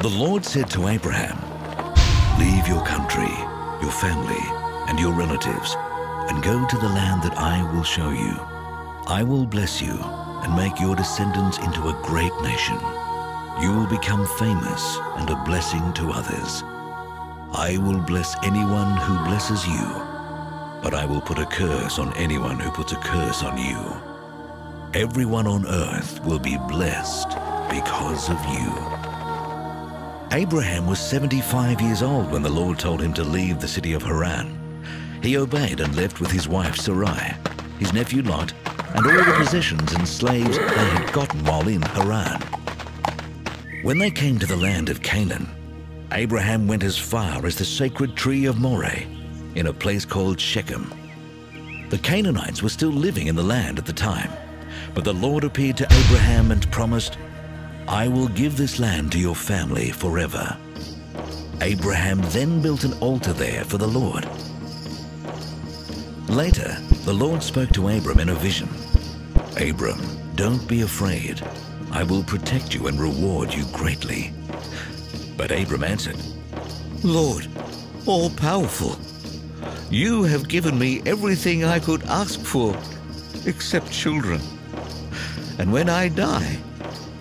The Lord said to Abraham, Leave your country, your family, and your relatives, and go to the land that I will show you. I will bless you and make your descendants into a great nation. You will become famous and a blessing to others. I will bless anyone who blesses you, but I will put a curse on anyone who puts a curse on you. Everyone on earth will be blessed because of you. Abraham was 75 years old when the Lord told him to leave the city of Haran. He obeyed and left with his wife Sarai, his nephew Lot, and all the possessions and slaves they had gotten while in Haran. When they came to the land of Canaan, Abraham went as far as the sacred tree of Moreh, in a place called Shechem. The Canaanites were still living in the land at the time, but the Lord appeared to Abraham and promised, I will give this land to your family forever. Abraham then built an altar there for the Lord. Later, the Lord spoke to Abram in a vision. Abram, don't be afraid. I will protect you and reward you greatly. But Abram answered, Lord, all powerful, you have given me everything I could ask for, except children. And when I die,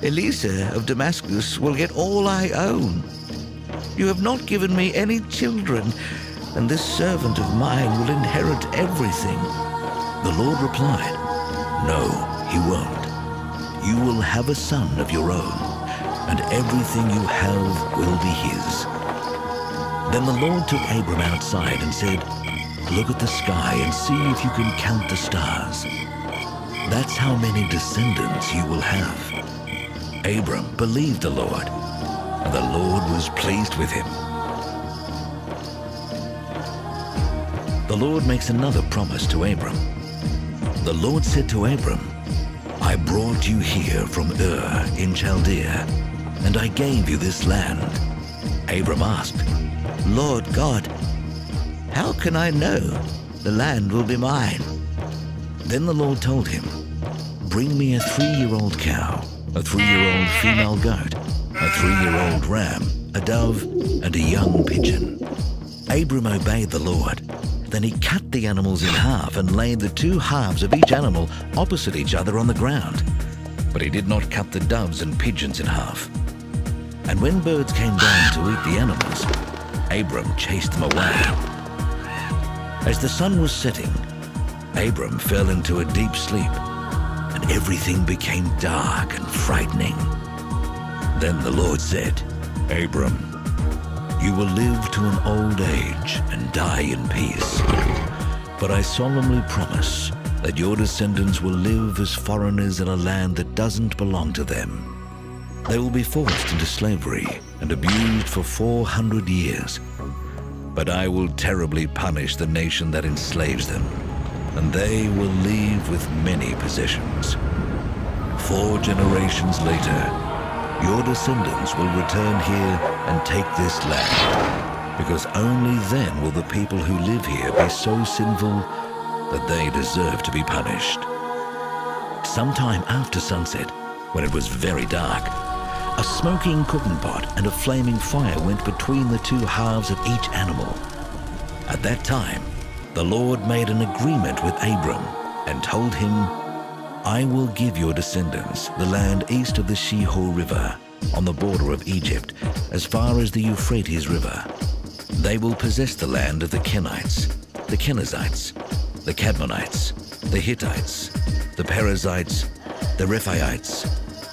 Eliezer of Damascus will get all I own. You have not given me any children, and this servant of mine will inherit everything. The Lord replied, No, he won't. You will have a son of your own, and everything you have will be his. Then the Lord took Abram outside and said, Look at the sky and see if you can count the stars. That's how many descendants you will have. Abram believed the Lord, and the Lord was pleased with him. The Lord makes another promise to Abram. The Lord said to Abram, I brought you here from Ur in Chaldea, and I gave you this land. Abram asked, Lord God, how can I know the land will be mine? Then the Lord told him, Bring me a three-year-old cow, a three-year-old female goat, a three-year-old ram, a dove, and a young pigeon. Abram obeyed the Lord. Then he cut the animals in half and laid the two halves of each animal opposite each other on the ground. But he did not cut the doves and pigeons in half. And when birds came down to eat the animals, Abram chased them away. As the sun was setting, Abram fell into a deep sleep, everything became dark and frightening. Then the Lord said, Abram, you will live to an old age and die in peace. But I solemnly promise that your descendants will live as foreigners in a land that doesn't belong to them. They will be forced into slavery and abused for 400 years but I will terribly punish the nation that enslaves them, and they will leave with many possessions. Four generations later, your descendants will return here and take this land, because only then will the people who live here be so sinful that they deserve to be punished. Sometime after sunset, when it was very dark, a smoking cooking pot and a flaming fire went between the two halves of each animal. At that time, the Lord made an agreement with Abram and told him, I will give your descendants the land east of the Shihor River, on the border of Egypt, as far as the Euphrates River. They will possess the land of the Kenites, the Kenizzites, the Kadmonites, the Hittites, the Perizzites, the Rephaites,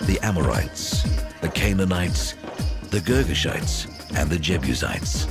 the Amorites, the Canaanites, the Girgashites, and the Jebusites.